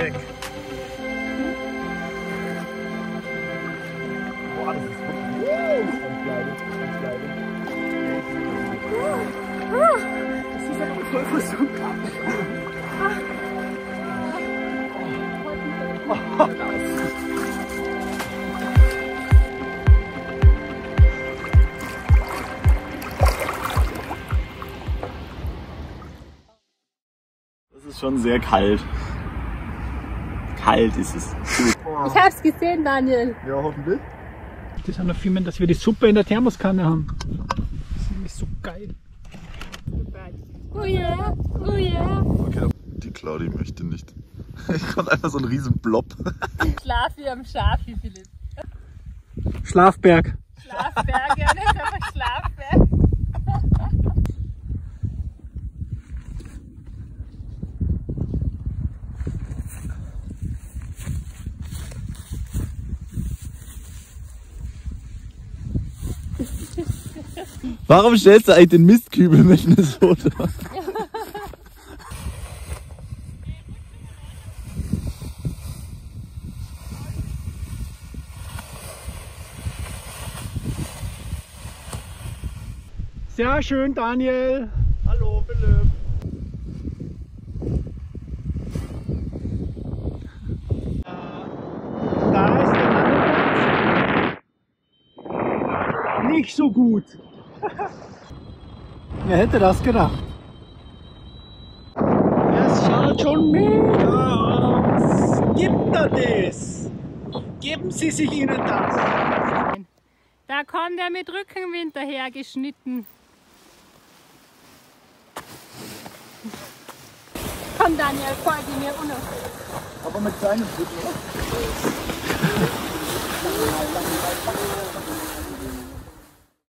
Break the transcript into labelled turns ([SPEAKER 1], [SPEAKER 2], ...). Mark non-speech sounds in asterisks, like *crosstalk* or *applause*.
[SPEAKER 1] Hightech. Boah, das ist wirklich ganz kleine, ganz kleine. Das ist aber voll versunken. Das ist schon sehr kalt. Kalt ist es.
[SPEAKER 2] Ich hab's gesehen, Daniel.
[SPEAKER 1] Ja, hoffentlich.
[SPEAKER 3] Das sind noch filmen, dass wir die Suppe in der Thermoskanne haben. Das ist nämlich so geil.
[SPEAKER 2] Oh yeah, oh yeah.
[SPEAKER 1] Okay, die Claudi möchte nicht. *laughs* Ich konnte einfach so einen riesen Blob.
[SPEAKER 2] Schlaf wie am Schafi, Philipp.
[SPEAKER 3] Schlafberg.
[SPEAKER 2] Schlafberg, ja, nicht einfach Schlafberg.
[SPEAKER 1] Warum stellst du eigentlich den Mistkübel mit Minnesota?
[SPEAKER 3] Sehr schön, Daniel.
[SPEAKER 1] Hallo, Philipp.
[SPEAKER 3] Da ist der Landeplatz. Nicht so gut. *laughs* Wer hätte das gedacht? Es schaut schon mega aus. Gibt er das? Geben Sie sich ihnen das.
[SPEAKER 2] Da kommt er mit Rückenwind dahergeschnitten. Komm Daniel, folge mir unauffällig.
[SPEAKER 1] Aber mit seinem Futter.